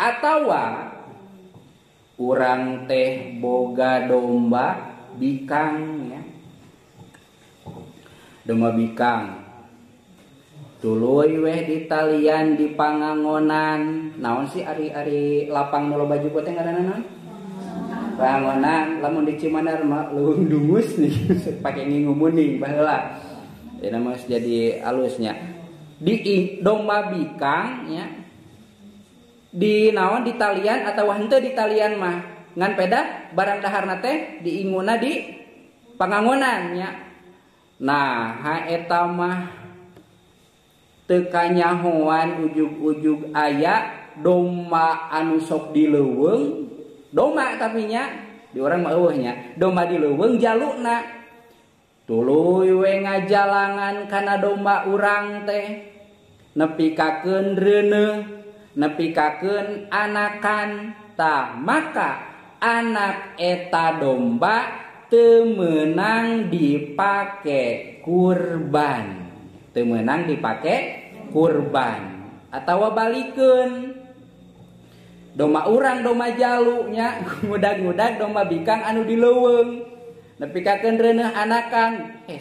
atawa kurang teh boga domba bikang ya. Domba bikang. Tuluy weh di talian di pangangonan. Naon sih ari-ari lapang nu baju teh ngaranna naon? Pangangonan lamun di Cimanar mah leuweung dungus nih pakai ngingu muning baheula. Ya nama jadi alusnya. Di domba bikang ya di naon di talian atau hente di talian mah. Ngan peda barang daharna teh diinguna di pengangunannya nah haeta mah tekanyahoan ujug-ujug ayak doma anu sok di leweng doma tapinya di orang maunya doma di leweng jalukna. Tuluy we ngajalangan kana domba urang teh nepi kakeun reuneuh nepikaken anakantah maka anak eta domba temenang dipakai kurban. Temenang dipakai kurban. Atau balikun doma urang doma jaluknya mudah-mudah doma bikang anu dileweng anakan eh,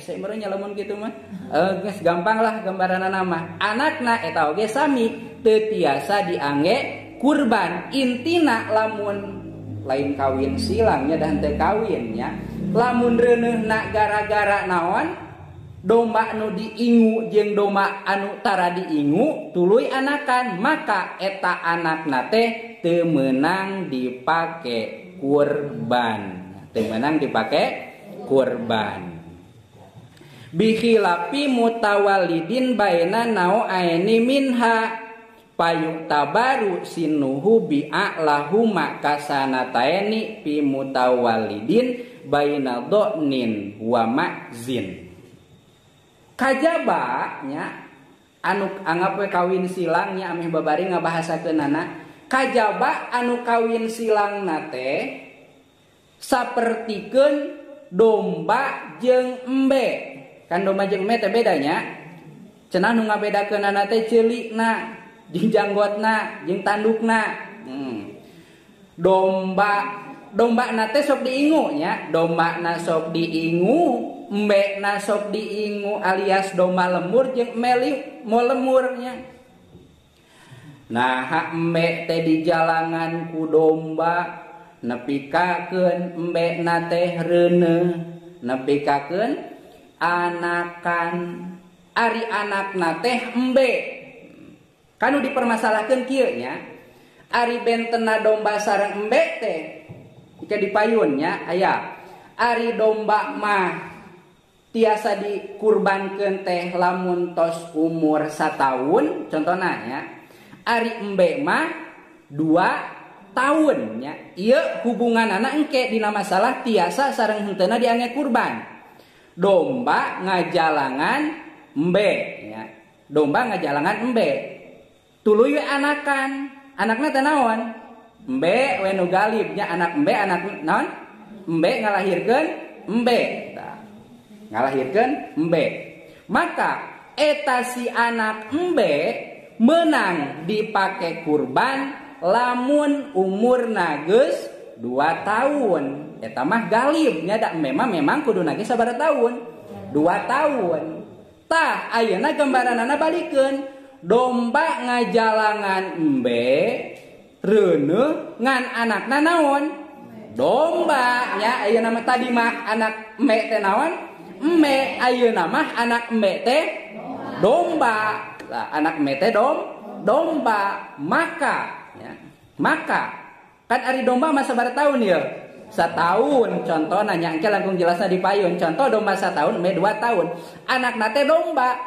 gitu eh, gampang lah gambaran nama anakna sami. Tetiasa diangge kurban. Intina lamun lain kawin silangnya dan tekawinnya lamun Rene na gara-gara naon? Domba nu diingu jeng anu tara diingu tuluy anakan. Maka eta anak nate temenang dipake kurban. Temenang dipake kurban bihilapi mutawalidin baina nau'aini minha. Payuk tabaru sinuhu bi'a'lahuma kasanataini pi mutawalidin baina do'nin wa ma'zin. Kajabanya anu anggap we kawin silangnya ameh babari ngabahasakeunana kajaba anu kawin silang nate sapertikeun domba jeng embek kan domba jeng embek teh bedanya. Cenah nu ngabedakeunana teh ceulikna jeung janggotna jeung tandukna. Hmm. domba domba na teh sok diingu nya. Domba na sok diingu embe na sok diingu alias domba lemur jeung meli mau lemurnya nah hak embek teh di jalangan ku domba. nepikakeun embe na teh reuneuh nepikakeun anakan ari anakna teh embe. Kanu dipermasalahkeun kieu nya ari bentena domba sareng embe teh jika dipayun nya aya. Ari domba mah tiasa dikurbankeun teh lamun tos umur sataun contohna nya. Ari embe mah dua tahunnya iya hubungan anak engke dina masalah tiasa sarang hentena diange kurban. Domba ngajalangan embe ya. Domba ngajalangan embe. Tuluy anakan anaknya tenawan embe wenu galibnya anak embe anak non embe ngalahirkan embe. Ngalahirkan embe. Maka eta si anak embe menang dipakai kurban lamun umur nages 2 tahun etamah Galibnya tak memang memang kudu nage sabar tahun. 2 tahuntah Ayeuna gambaran anak domba ngajalangan embe rene ngan anak domba. Nya ayeuna nama tadi mah anak embe naon? Embe Ayo nama anak embe teh domba. Lah anak embe teh dom domba. Maka maka kan ari domba masa berapa tahun ya? Setahun. Contoh nanya engke langkung jelasnya di payun contoh domba setahun me dua tahun. Anak nate domba.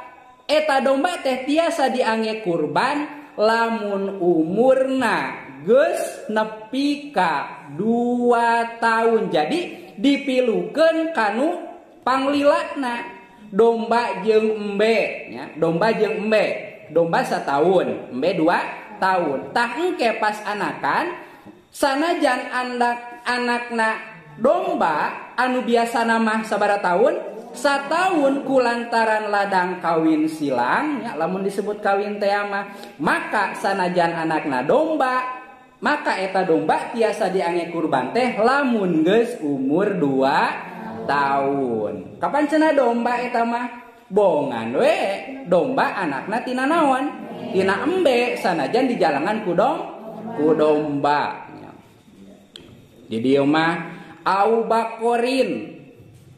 Eta domba teh tiasa diange kurban lamun umurna ges nepika dua tahun. Jadi dipilukan kanu panglilakna. Domba jeng embe ya. Domba jeng embe. Domba setahun embe dua tahuntahngkepas anakan sanajan anak anakna domba anu biasa nama sabara tahun sataun kulantaran ladang kawin silang ya lamun disebut kawin teama maka sanajan anakna domba maka eta domba tiasa diange kurban teh lamun geus umur 2 tahun. Kapan cenah domba eta mah? bongan we domba anakna tina naon? Tina embe sanajan di jalangan kudong kudomba jadi mah au bakorin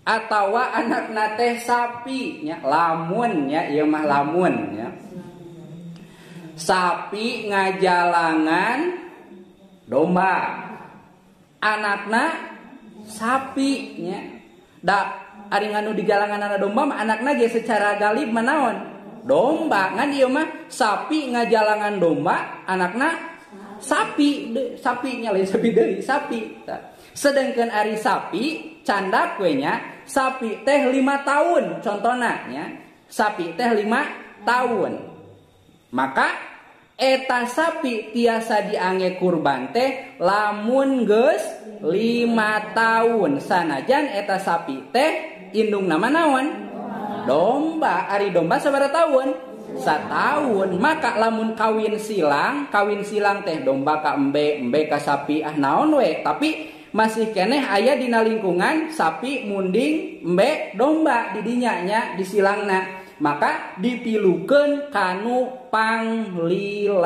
atau anakna teh sapi nya lamun nya ieu mah lamun ya sapi ngajalangan domba. Anakna sapi nya. Da ari nganu di jalangan anak domba mah anakna ge secara galib manaon domba. Ngan ieu mah sapi ngajalangan domba anakna sapi. Sapinya lain sapi dari sapi. Sedangkan ari sapi canda kuenya sapi teh lima tahun. Contohnya ya sapi teh lima tahun. Maka eta sapi tiasa diange kurban teh lamun geus lima tahun. Sanajan eta sapi teh Indung nama naon? Domba. Ari domba sabar tahun satahun maka lamun kawin silang kawin silang teh domba ka embe embe ka sapi. Ah naon we? Tapi masih keneh ayah dina lingkungan sapi munding embe domba. Didinyanya disilangna. Maka dipilukan kanu panglilana.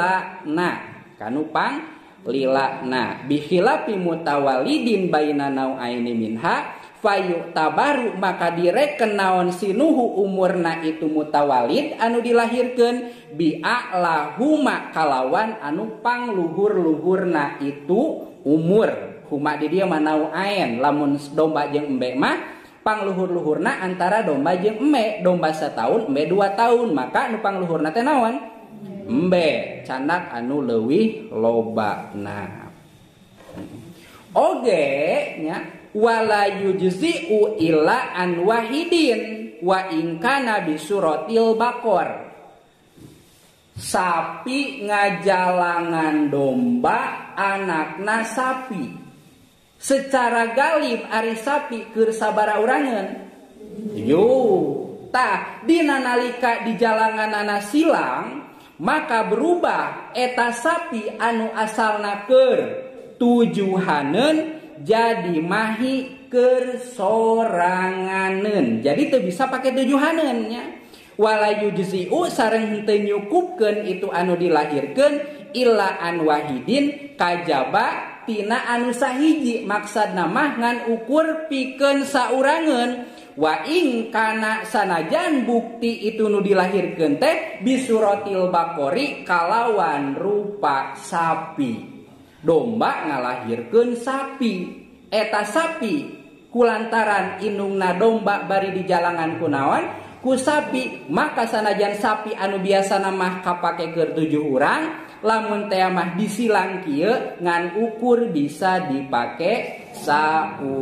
Kanu pang lilana bihilapi mutawalidin baina nauaini minha. Fayu tabaru maka direken naon sinuhu umurna itu mutawalid anu dilahirkan bi'a'lahuma kalawan anupang luhur-luhurna itu umur. Huma di dia manau aen lamun domba jeng embe mah pangluhur-luhurna antara domba jeng embe. Domba setahun embe dua tahun maka anu pang luhurna tenawan embe. Candak anu leuwih loba nah oge nya wala yujzi'u illa an Wahidin wa in kana bi suratil baqar. Sapi ngajalangan domba anakna sapi. Secara Galib Ari sapi keur sabara urangan yo tah Dina nalika di jalangan anak silang maka berubah eta sapi anu asalna keur. tujuhanen jadi mahi kersoranganen. Jadi itu bisa pakai tujuhanennya. Walayu juzi'u sareng tenyukupkan itu anu dilahirkan illa an wahidin kajaba tina anu sahiji. Maksad mah ngan ukur pikeun saurangan wa ing kana sanajan bukti itu nu dilahirkeun teh bisurotil bakori kalawan rupa sapi. domba ngalahirkan sapi. Eta sapi kulantaran inungna domba bari di jalangan kunawan ku sapi maka sanajan sapi anu biasa nama kapake ke tujuh orang lamun teamah disilang kieu ngan ukur bisa dipakai saurangan